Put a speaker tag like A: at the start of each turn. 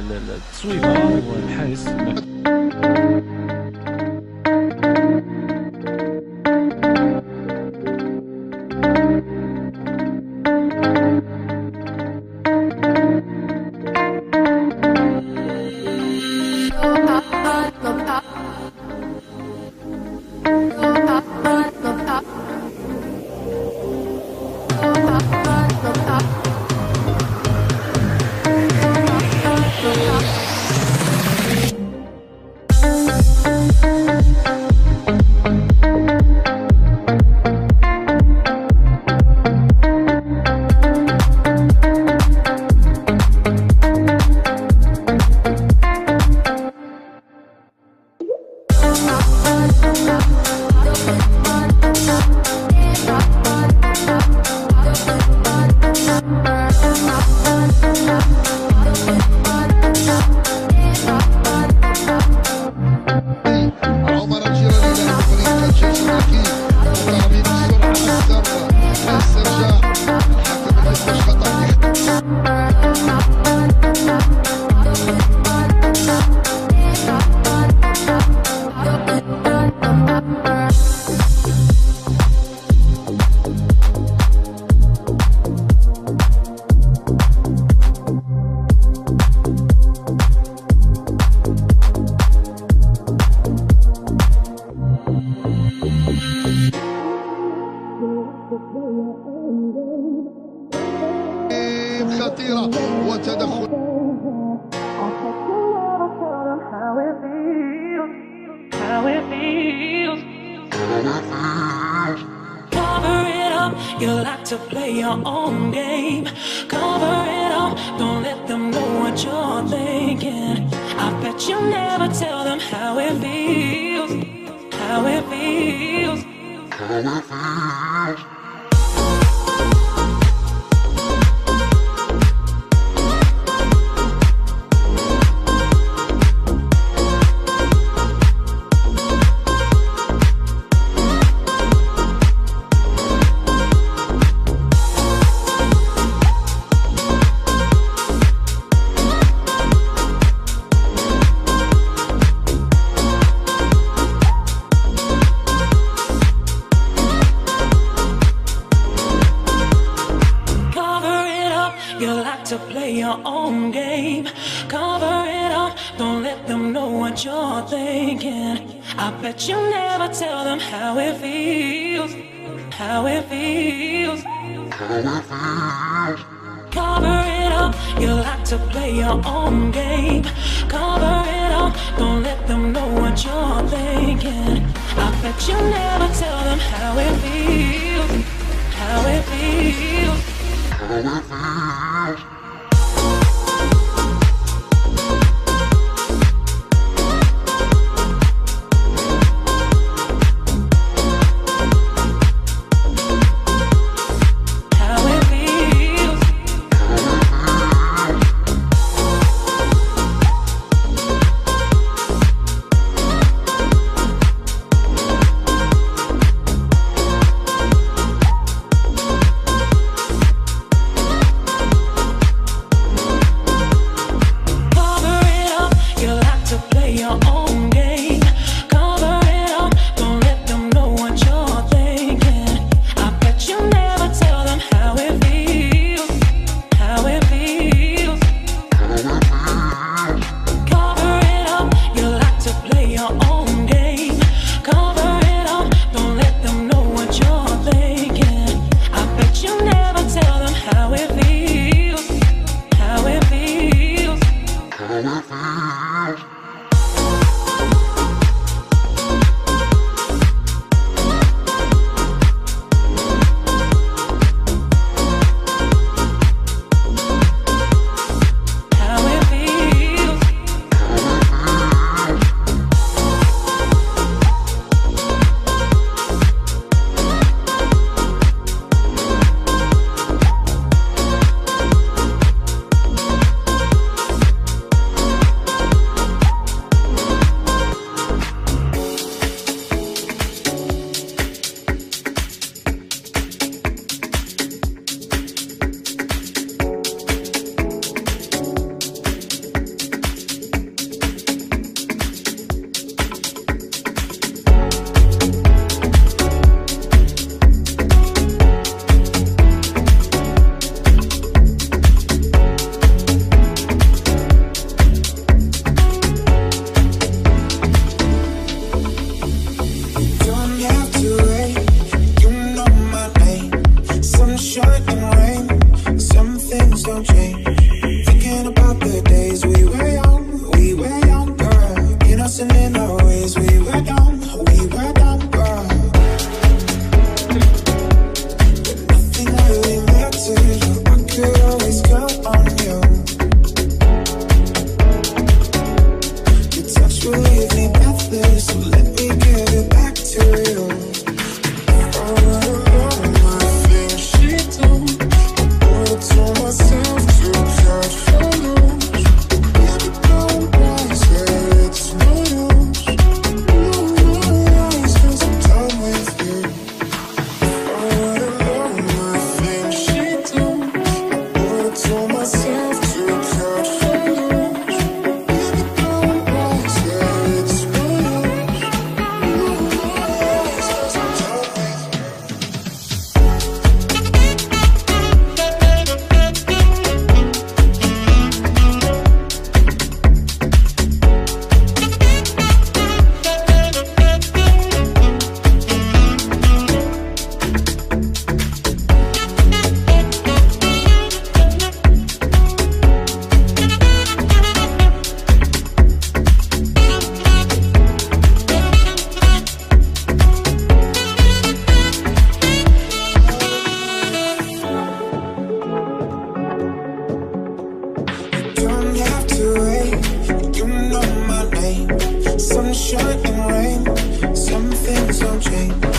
A: التصويبه والحارس عمر
B: Cover it up, you like to play your own game. Cover it up, don't let them know what you're thinking. I bet you never tell them how it feels. How it feels. Cover play your own game. Cover it up, don't let them know what you're thinking. I bet you never tell them how it feels. How it feels. Cover it up, you like to play your own game. Cover it up, don't let them know what you're thinking. I bet you never tell them how it feels, how it feels.
C: Thinking about the day. You know my name. Sunshine and rain. Some things don't change.